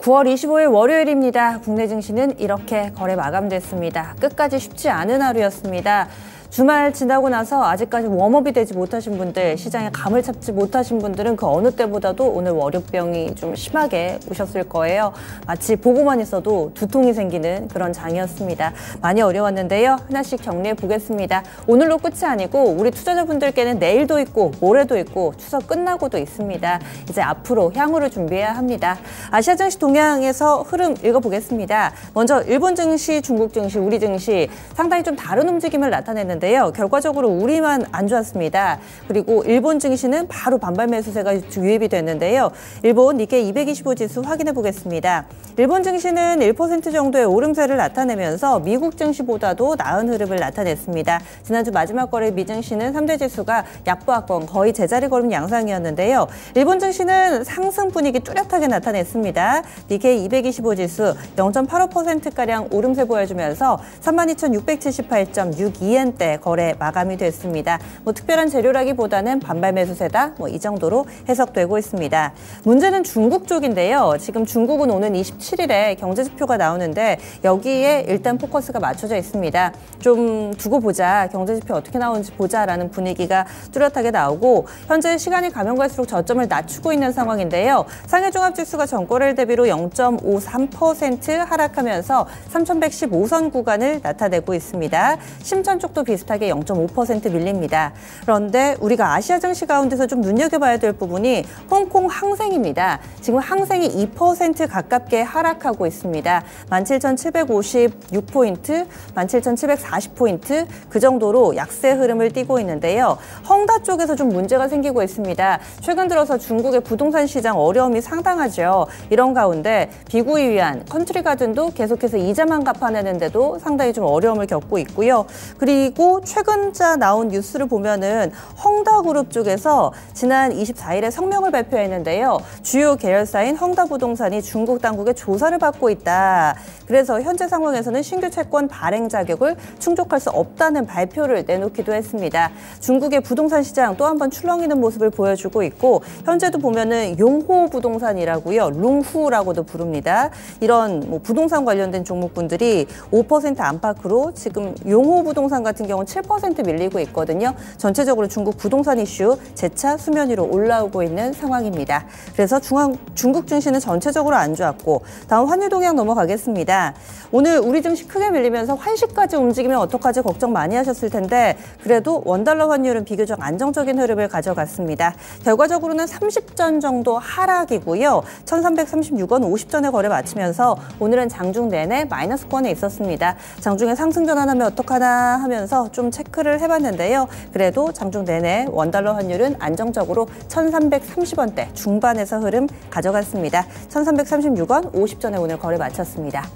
9월 25일 월요일입니다. 국내 증시는 이렇게 거래 마감됐습니다. 끝까지 쉽지 않은 하루였습니다. 주말 지나고 나서 아직까지 웜업이 되지 못하신 분들, 시장에 감을 잡지 못하신 분들은 그 어느 때보다도 오늘 월요병이 좀 심하게 오셨을 거예요. 마치 보고만 있어도 두통이 생기는 그런 장이었습니다. 많이 어려웠는데요. 하나씩 정리해 보겠습니다. 오늘로 끝이 아니고 우리 투자자분들께는 내일도 있고 모레도 있고 추석 끝나고도 있습니다. 이제 앞으로 향후를 준비해야 합니다. 아시아 증시 동향에서 흐름 읽어보겠습니다. 먼저 일본 증시, 중국 증시, 우리 증시 상당히 좀 다른 움직임을 나타냈는데 있는데요. 결과적으로 우리만 안 좋았습니다. 그리고 일본 증시는 바로 반발 매수세가 유입이 됐는데요. 일본 니케 225 지수 확인해 보겠습니다. 일본 증시는 1% 정도의 오름세를 나타내면서 미국 증시보다도 나은 흐름을 나타냈습니다. 지난주 마지막 거래 미증시는 3대 지수가 약보합권 거의 제자리 걸음 양상이었는데요. 일본 증시는 상승 분위기 뚜렷하게 나타냈습니다. 니케 225 지수 0.85%가량 오름세 보여주면서 32,678.62엔대 네, 거래 마감이 됐습니다. 뭐 특별한 재료라기보다는 반발 매수세다 뭐 이 정도로 해석되고 있습니다. 문제는 중국 쪽인데요. 지금 중국은 오는 27일에 경제 지표가 나오는데 여기에 일단 포커스가 맞춰져 있습니다. 좀 두고 보자. 경제 지표 어떻게 나오는지 보자라는 분위기가 뚜렷하게 나오고 현재 시간이 가면 갈수록 저점을 낮추고 있는 상황인데요. 상해 종합 지수가 전거래일 대비로 0.53% 하락하면서 3,115선 구간을 나타내고 있습니다. 심천 쪽도 비슷 비슷하게 0.5% 밀립니다. 그런데 우리가 아시아 증시 가운데서 좀 눈여겨봐야 될 부분이 홍콩 항생입니다. 지금 항생이 2% 가깝게 하락하고 있습니다. 17,756포인트, 17,740포인트 그 정도로 약세 흐름을 띠고 있는데요. 헝다 쪽에서 좀 문제가 생기고 있습니다. 최근 들어서 중국의 부동산 시장 어려움이 상당하죠. 이런 가운데 비구이위안 컨트리 가든도 계속해서 이자만 갚아내는데도 상당히 좀 어려움을 겪고 있고요. 그리고 최근자 나온 뉴스를 보면은 헝다그룹 쪽에서 지난 24일에 성명을 발표했는데요. 주요 계열사인 헝다부동산이 중국 당국의 조사를 받고 있다. 그래서 현재 상황에서는 신규 채권 발행 자격을 충족할 수 없다는 발표를 내놓기도 했습니다. 중국의 부동산 시장 또 한 번 출렁이는 모습을 보여주고 있고 현재도 보면은 용호 부동산이라고요. 룽후라고도 부릅니다. 이런 뭐 부동산 관련된 종목군들이 5% 안팎으로 지금 용호 부동산 같은 경우 경우 7% 밀리고 있거든요. 전체적으로 중국 부동산 이슈 재차 수면 위로 올라오고 있는 상황입니다. 그래서 중앙, 중국 증시는 전체적으로 안 좋았고 다음 환율 동향 넘어가겠습니다. 오늘 우리 증시 크게 밀리면서 환시까지 움직이면 어떡하지 걱정 많이 하셨을 텐데 그래도 원달러 환율은 비교적 안정적인 흐름을 가져갔습니다. 결과적으로는 30전 정도 하락이고요. 1336원 50전에 거래 마치면서 오늘은 장중 내내 마이너스권에 있었습니다. 장중에 상승 전환하면 어떡하나 하면서 좀 체크를 해봤는데요. 그래도 장중 내내 원달러 환율은 안정적으로 1330원대 중반에서 흐름 가져갔습니다. 1336원 50전에 오늘 거래 마쳤습니다.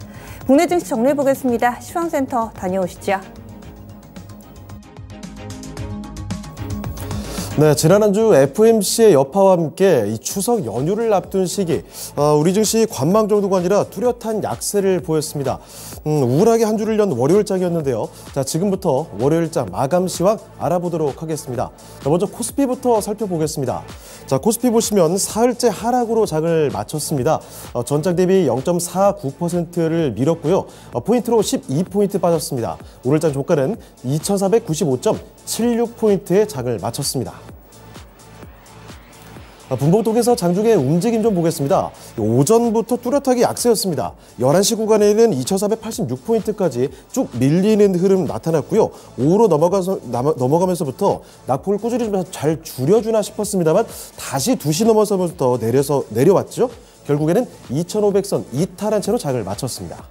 국내 증시 정리해 보겠습니다. 시황센터 다녀오시죠. 네, 지난 한 주 FMC의 여파와 함께 이 추석 연휴를 앞둔 시기 어, 우리 증시 관망 정도가 아니라 뚜렷한 약세를 보였습니다. 음, 우울하게 한 주를 연 월요일장이었는데요. 자, 지금부터 월요일장 마감 시황 알아보도록 하겠습니다. 자, 먼저 코스피부터 살펴보겠습니다. 자, 코스피 보시면 사흘째 하락으로 장을 마쳤습니다. 어, 전장 대비 0.49%를 밀었고요. 어, 포인트로 12포인트 빠졌습니다. 오늘장 조가는 2,495.76포인트의 장을 마쳤습니다. 아, 분봉통에서 장중의 움직임 좀 보겠습니다. 오전부터 뚜렷하게 약세였습니다. 11시 구간에는 2,486포인트까지 쭉 밀리는 흐름 나타났고요. 오후로 넘어가서, 넘어가면서부터 낙폭을 꾸준히 잘 줄여주나 싶었습니다만 다시 2시 넘어서부터 내려서 내려왔죠. 결국에는 2,500선 이탈한 채로 장을 마쳤습니다.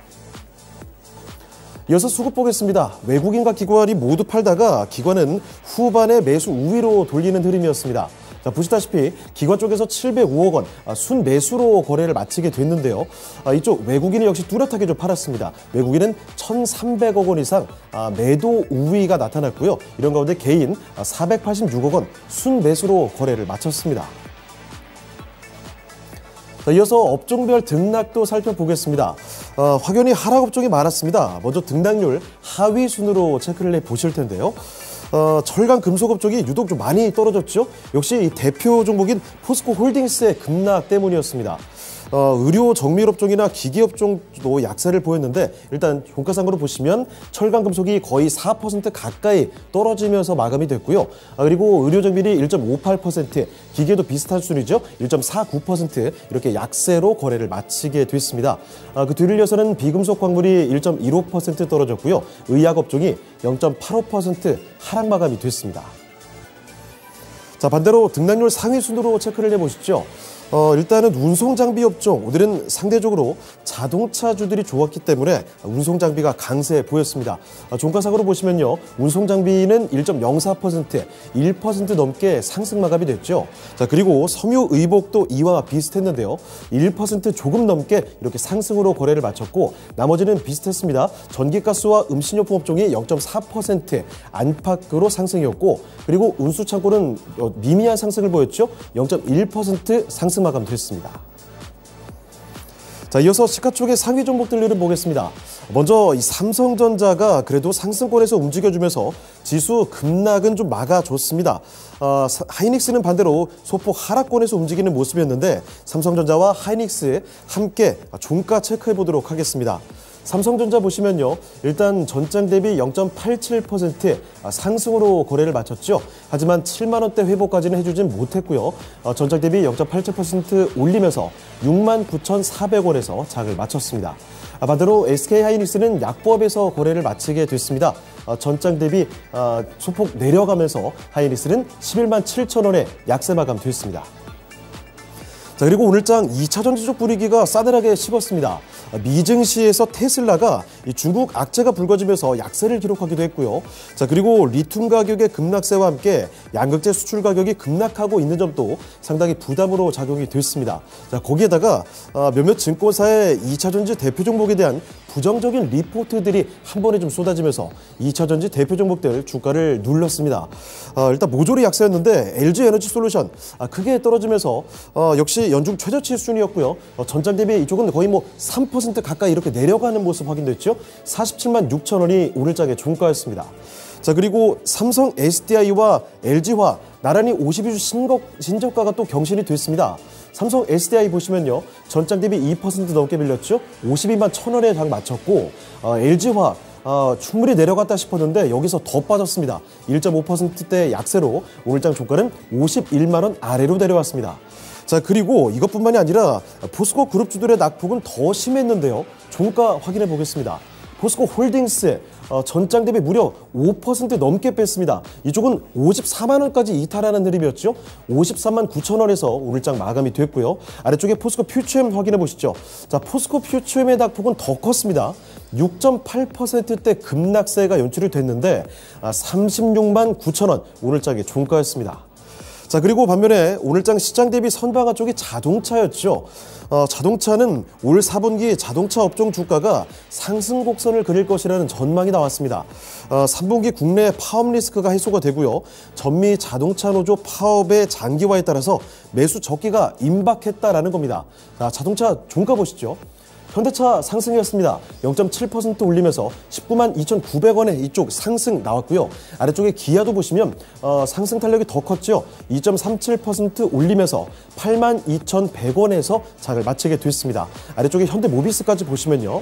이어서 수급 보겠습니다. 외국인과 기관이 모두 팔다가 기관은 후반에 매수 우위로 돌리는 흐름이었습니다. 자, 보시다시피 기관 쪽에서 705억 원 아, 순매수로 거래를 마치게 됐는데요. 아, 이쪽 외국인이 역시 뚜렷하게 좀 팔았습니다. 외국인은 1,300억 원 이상 아, 매도 우위가 나타났고요. 이런 가운데 개인 486억 원 순매수로 거래를 마쳤습니다. 자, 이어서 업종별 등락도 살펴보겠습니다. 어, 확연히 하락 업종이 많았습니다. 먼저 등락률 하위 순으로 체크를 해 보실 텐데요. 어, 철강 금속업 쪽이 유독 좀 많이 떨어졌죠. 역시 대표 종목인 포스코 홀딩스의 급락 때문이었습니다. 어, 의료 정밀업종이나 기계업종도 약세를 보였는데 일단 종가상으로 보시면 철강 금속이 거의 4% 가까이 떨어지면서 마감이 됐고요. 아, 그리고 의료 정밀이 1.58%, 기계도 비슷한 수준이죠. 1.49% 이렇게 약세로 거래를 마치게 됐습니다. 아, 그 뒤를 이어서는 비금속 광물이 1.15% 떨어졌고요. 의약업종이 0.85% 하락 마감이 됐습니다. 자 반대로 등락률 상위 순으로 체크를 해보시죠. 어, 일단은 운송 장비 업종 오늘은 상대적으로 자동차주들이 좋았기 때문에 운송 장비가 강세 보였습니다. 아, 종가상으로 보시면요. 운송 장비는 1.04% 1% 넘게 상승 마감이 됐죠. 자, 그리고 섬유 의복도 이와 비슷했는데요. 1% 조금 넘게 이렇게 상승으로 거래를 마쳤고 나머지는 비슷했습니다. 전기가스와 음식료품 업종이 0.4% 안팎으로 상승이었고 그리고 운수 창고는 어, 미미한 상승을 보였죠. 0.1% 상승 마감됐습니다. 자, 이어서 시가총의 상위 종목들을 보겠습니다. 먼저 이 삼성전자가 그래도 상승권에서 움직여주면서 지수 급락은 좀 막아줬습니다. 어, 하이닉스는 반대로 소폭 하락권에서 움직이는 모습이었는데 삼성전자와 하이닉스 함께 종가 체크해 보도록 하겠습니다. 삼성전자 보시면요. 일단 전장 대비 0.87% 상승으로 거래를 마쳤죠. 하지만 7만 원대 회복까지는 해주진 못했고요. 어, 전장 대비 0.87% 올리면서 6만 9,400원에서 장을 마쳤습니다. 아, 반대로 SK하이닉스는 약보합에서 거래를 마치게 됐습니다. 어, 전장 대비 어, 소폭 내려가면서 하이닉스는 11만 7천 원에 약세 마감됐습니다. 자 그리고 오늘장 2차 전지적 분위기가 싸늘하게 식었습니다. 미증시에서 테슬라가 중국 악재가 불거지면서 약세를 기록하기도 했고요. 자 그리고 리튬 가격의 급락세와 함께 양극재 수출 가격이 급락하고 있는 점도 상당히 부담으로 작용이 됐습니다. 자 거기에다가 아, 몇몇 증권사의 2차 전지 대표 종목에 대한 부정적인 리포트들이 한 번에 좀 쏟아지면서 2차 전지 대표 종목들 주가를 눌렀습니다. 어, 일단 모조리 약세였는데 LG 에너지 솔루션 아, 크게 떨어지면서 어, 역시 연중 최저치 수준이었고요. 어, 전장 대비 이쪽은 거의 뭐 3% 가까이 이렇게 내려가는 모습 확인됐죠. 47만 6천 원이 오늘장의 종가였습니다. 자 그리고 삼성 SDI와 LG화 나란히 52주 신고, 신저가가 또 경신이 됐습니다. 삼성 SDI 보시면요. 전장 대비 2% 넘게 밀렸죠. 52만 천 원에 장 마쳤고 어, LG화 어, 충분히 내려갔다 싶었는데 여기서 더 빠졌습니다. 1.5%대 약세로 오늘장 종가는 51만 원 아래로 내려왔습니다. 자 그리고 이것뿐만이 아니라 포스코 그룹주들의 낙폭은 더 심했는데요. 종가 확인해 보겠습니다. 포스코 홀딩스 어, 전장 대비 무려 5% 넘게 뺐습니다. 이쪽은 54만 원까지 이탈하는 흐름이었죠. 53만 9천 원에서 오늘장 마감이 됐고요. 아래쪽에 포스코 퓨처엠 확인해 보시죠. 자, 포스코 퓨처엠의 낙폭은 더 컸습니다. 6.8%대 급락세가 연출이 됐는데 36만 아, 9천 원 오늘장의 종가였습니다. 자 그리고 반면에 오늘장 시장 대비 선방화 쪽이 자동차였죠. 어, 자동차는 올 4분기 자동차 업종 주가가 상승 곡선을 그릴 것이라는 전망이 나왔습니다. 어, 3분기 국내 파업 리스크가 해소가 되고요. 전미 자동차 노조 파업의 장기화에 따라서 매수 적기가 임박했다라는 겁니다. 자, 자동차 종가 보시죠. 현대차 상승이었습니다. 0.7% 올리면서 19만 2,900원에 이쪽 상승 나왔고요. 아래쪽에 기아도 보시면 어, 상승 탄력이 더 컸죠. 2.37% 올리면서 8만 2,100원에서 장을 마치게 됐습니다. 아래쪽에 현대모비스까지 보시면요.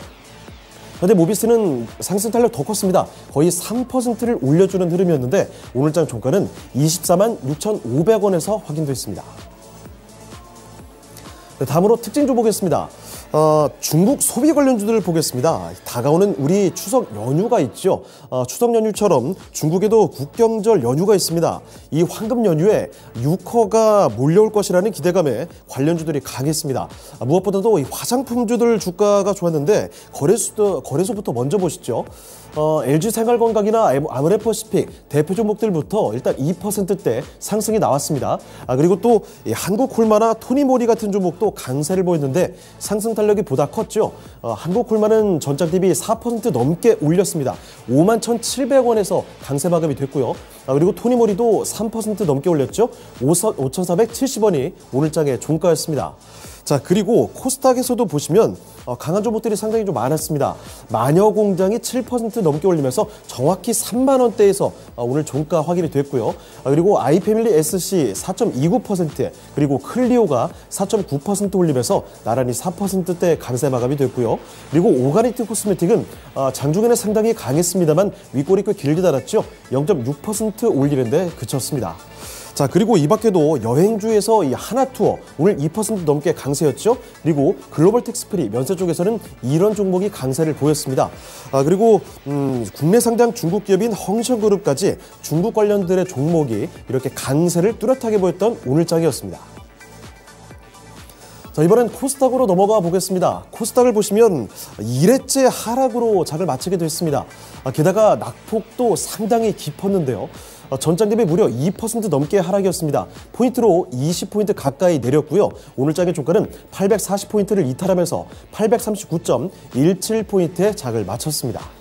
현대 모비스는 상승 탄력 더 컸습니다. 거의 3%를 올려주는 흐름이었는데 오늘장 종가는 24만 6,500원에서 확인됐습니다. 네, 다음으로 특징 좀 보겠습니다. 어, 중국 소비 관련주들을 보겠습니다. 다가오는 우리 추석 연휴가 있죠. 어, 추석 연휴처럼 중국에도 국경절 연휴가 있습니다. 이 황금 연휴에 유커가 몰려올 것이라는 기대감에 관련주들이 강했습니다. 아, 무엇보다도 이 화장품주들 주가가 좋았는데 거래소도, 거래소부터 먼저 보시죠. 어, LG 생활건강이나 아무래퍼시픽 대표 종목들부터 일단 2%대 상승이 나왔습니다. 아, 그리고 또 한국콜마나 토니모리 같은 종목도 강세를 보였는데 상승 탄력이 보다 컸죠. 어, 한국콜마는 전장 대비 4% 넘게 올렸습니다. 5만 1,700원에서 강세 마감이 됐고요. 아, 그리고 토니모리도 3% 넘게 올렸죠. 5,470원이 오늘장의 종가였습니다. 자 그리고 코스닥에서도 보시면 어, 강한 종목들이 상당히 좀 많았습니다. 마녀 공장이 7% 넘게 올리면서 정확히 3만 원대에서 어, 오늘 종가 확인이 됐고요. 아, 그리고 아이패밀리 SC 4.29% 그리고 클리오가 4.9% 올리면서 나란히 4%대 강세 마감이 됐고요. 그리고 오가닉티 코스메틱은 아, 장중에는 상당히 강했습니다만 윗꼬리 꽤 길게 달았죠. 0.6% 올리는데 그쳤습니다. 자 그리고 이 밖에도 여행주에서 이 하나투어 오늘 2% 넘게 강세였죠. 그리고 글로벌 텍스프리 면세 쪽에서는 이런 종목이 강세를 보였습니다. 아 그리고 음, 국내 상장 중국 기업인 헝션그룹까지 중국 관련들의 종목이 이렇게 강세를 뚜렷하게 보였던 오늘장이었습니다. 자, 이번엔 코스닥으로 넘어가 보겠습니다. 코스닥을 보시면 2회째 하락으로 장을 마치게 됐습니다. 아, 게다가 낙폭도 상당히 깊었는데요. 아, 전장 대비 무려 2% 넘게 하락이었습니다. 포인트로 20포인트 가까이 내렸고요. 오늘 장의 종가는 840포인트를 이탈하면서 839.17포인트의 장을 마쳤습니다.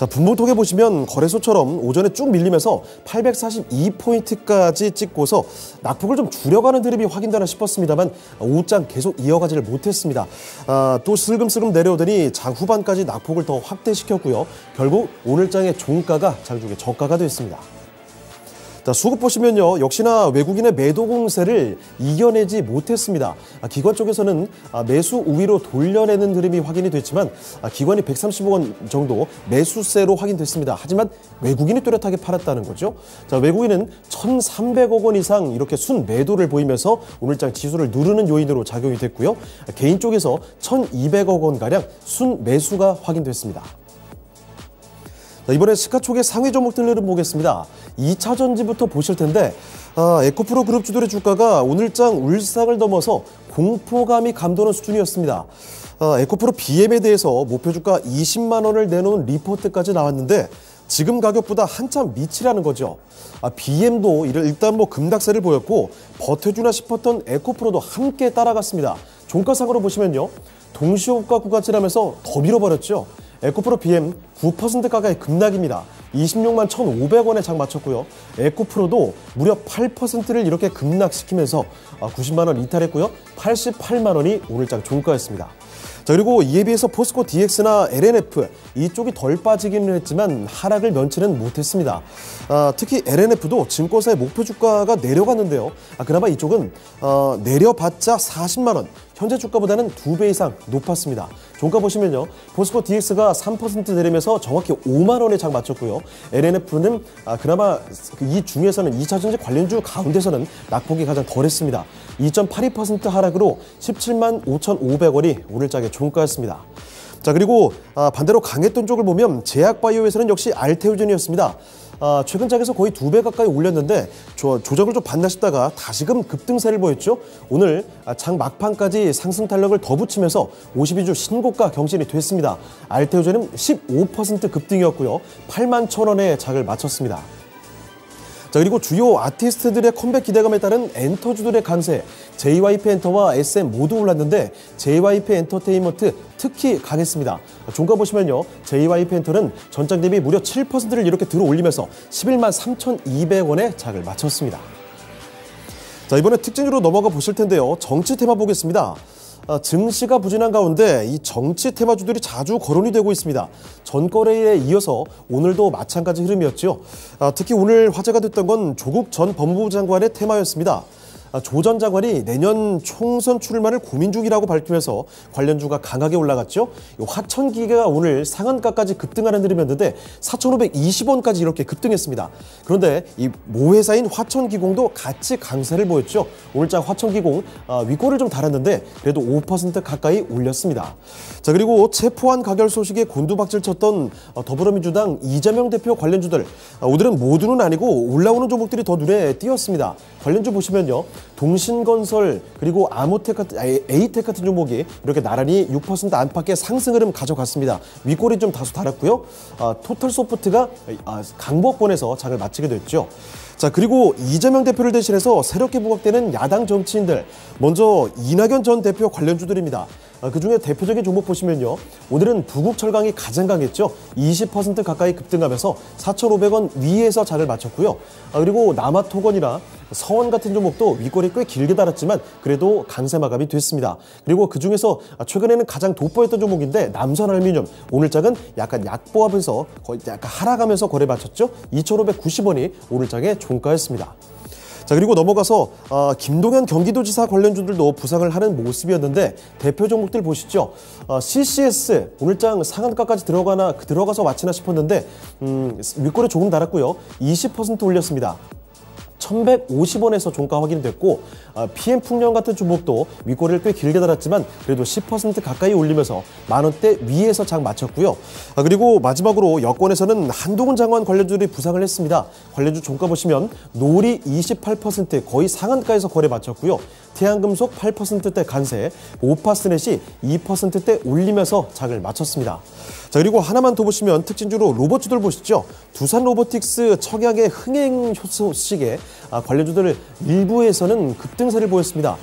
자, 분봉통에 보시면 거래소처럼 오전에 쭉 밀리면서 842포인트까지 찍고서 낙폭을 좀 줄여가는 흐름이 확인되나 싶었습니다만 오후장 계속 이어가지를 못했습니다. 아, 또 슬금슬금 내려오더니 장 후반까지 낙폭을 더 확대시켰고요. 결국 오늘장의 종가가 장중에 저가가 됐습니다. 자, 수급 보시면요. 역시나 외국인의 매도 공세를 이겨내지 못했습니다. 아, 기관 쪽에서는 아, 매수 우위로 돌려내는 흐름이 확인이 됐지만 아, 기관이 130억 원 정도 매수세로 확인됐습니다. 하지만 외국인이 뚜렷하게 팔았다는 거죠. 자, 외국인은 1,300억 원 이상 이렇게 순 매도를 보이면서 오늘장 지수를 누르는 요인으로 작용이 됐고요. 개인 쪽에서 1,200억 원 가량 순 매수가 확인됐습니다. 자, 이번에 시가총액 상위 종목들을 보겠습니다. 2차 전지부터 보실 텐데 아, 에코프로 그룹 주들의 주가가 오늘장 울상을 넘어서 공포감이 감도는 수준이었습니다. 아, 에코프로 BM에 대해서 목표 주가 20만 원을 내놓은 리포트까지 나왔는데 지금 가격보다 한참 미치라는 거죠. 아, BM도 일단 뭐 급락세를 보였고 버텨주나 싶었던 에코프로도 함께 따라갔습니다. 종가상으로 보시면요. 동시호가 구간치라면서 더 밀어버렸죠. 에코프로 BM 9% 가까이 급락입니다. 26만 1,500원에 장 마쳤고요. 에코프로도 무려 8%를 이렇게 급락시키면서 90만 아, 원 이탈했고요. 88만 원이 오늘 장 종가였습니다. 자 그리고 이에 비해서 포스코 DX나 LNF 이쪽이 덜 빠지기는 했지만 하락을 면치는 못했습니다. 아, 특히 LNF도 증권사의 목표 주가가 내려갔는데요. 아, 그나마 이쪽은 어, 내려봤자 40만 원, 현재 주가보다는 두 배 이상 높았습니다. 종가 보시면요. 포스코 DX가 3% 내리면서 정확히 5만 원에 장 맞췄고요. LNF는 아, 그나마 그이 중에서는 2차전지 관련주 가운데서는 낙폭이 가장 덜했습니다. 2.82% 하락으로 17만 5,500원이 오늘 장의 종가였습니다. 자 그리고 아, 반대로 강했던 쪽을 보면 제약바이오에서는 역시 알테오젠이었습니다. 아, 최근 장에서 거의 두 배 가까이 올렸는데 조, 조정을 좀 받나 싶다가 다시금 급등세를 보였죠. 오늘 아, 장 막판까지 상승 탄력을 더 붙이면서 52주 신고가 경신이 됐습니다. 알테오젠은 15% 급등이었고요. 8만 1천원에 장을 마쳤습니다. 자 그리고 주요 아티스트들의 컴백 기대감에 따른 엔터주들의 강세 JYP 엔터와 SM 모두 올랐는데 JYP 엔터테인먼트 특히 강했습니다. 종가 보시면요. JYP 엔터는 전장 대비 무려 7%를 이렇게 들어 올리면서 11만 3,200원에 장을 마쳤습니다. 자 이번에 특징으로 넘어가 보실 텐데요. 정치 테마 보겠습니다. 아, 증시가 부진한 가운데 이 정치 테마주들이 자주 거론이 되고 있습니다. 전 거래에 이어서 오늘도 마찬가지 흐름이었죠. 아, 특히 오늘 화제가 됐던 건 조국 전 법무부 장관의 테마였습니다. 아, 조전 장관이 내년 총선 출마를 고민 중이라고 밝히면서 관련주가 강하게 올라갔죠. 화천기가 오늘 상한가까지 급등하는 흐름이었는데 4,520원까지 이렇게 급등했습니다. 그런데 이 모회사인 화천기공도 같이 강세를 보였죠. 오늘장 화천기공 아, 윗골을 좀 달았는데 그래도 5% 가까이 올렸습니다. 자 그리고 체포한 가결 소식에 곤두박질 쳤던 어, 더불어민주당 이재명 대표 관련주들 아, 오늘은 모두는 아니고 올라오는 종목들이 더 눈에 띄었습니다. 관련주 보시면요. 동신건설 그리고 아모텍 같은 에이텍 같은 종목이 이렇게 나란히 6% 안팎의 상승 흐름 가져갔습니다. 윗골이 좀 다소 달았고요. 아, 토탈소프트가 아, 강복권에서 장을 마치게 됐죠. 자 그리고 이재명 대표를 대신해서 새롭게 부각되는 야당 정치인들 먼저 이낙연 전 대표 관련주들입니다. 아, 그중에 대표적인 종목 보시면요. 오늘은 부국철강이 가장 강했죠. 20% 가까이 급등하면서 4,500원 위에서 장을 마쳤고요. 아, 그리고 남아토건이나 서원 같은 종목도 윗골이 꽤 길게 달았지만 그래도 강세 마감이 됐습니다. 그리고 그 중에서 최근에는 가장 돋보였던 종목인데 남선알미늄 오늘장은 약간 약보합에서 거의 약간 하락하면서 거래 마쳤죠. 2,590원이 오늘장의 종가였습니다. 자 그리고 넘어가서 어, 김동연 경기도지사 관련주들도 부상을 하는 모습이었는데 대표 종목들 보시죠. 어, CCS 오늘장 상한가까지 들어가나 들어가서 마치나 싶었는데 음, 윗골에 조금 달았고요. 20% 올렸습니다. 1150원에서 종가 확인됐고 PM 풍년 같은 종목도 윗꼬리를 꽤 길게 달았지만 그래도 10% 가까이 올리면서 만 원대 위에서 장 마쳤고요. 아, 그리고 마지막으로 여권에서는 한동훈 장관 관련주들이 부상을 했습니다. 관련주 종가 보시면 놀이 28% 거의 상한가에서 거래 마쳤고요. 태양금속 8%대 간세, 오파스넷이 2%대 올리면서 장을 마쳤습니다. 자 그리고 하나만 더 보시면 특징주로 로봇주들 보시죠. 두산 로보틱스 청약의 흥행 소식에 아, 관련주들 일부에서는 급등세를 보였습니다.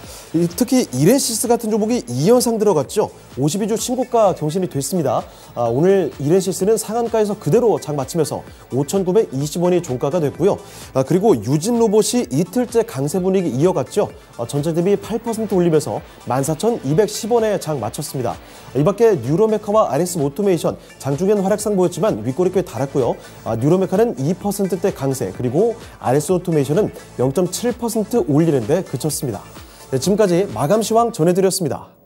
특히 이레시스 같은 종목이 2연상 들어갔죠. 52주 신고가 경신이 됐습니다. 아, 오늘 이랜시스는 상한가에서 그대로 장 마치면서 5,920원이 종가가 됐고요. 아, 그리고 유진 로봇이 이틀째 강세 분위기 이어갔죠. 전일 대비 8% 올리면서 14,210원에 장 마쳤습니다. 이 밖에 뉴로메카와 RS 오토메이션 장중엔 활약상 보였지만 윗꼬리 꽤 달았고요. 뉴로메카는 2%대 강세 그리고 RS 오토메이션은 0.7% 올리는데 그쳤습니다. 네, 지금까지 마감 시황 전해드렸습니다.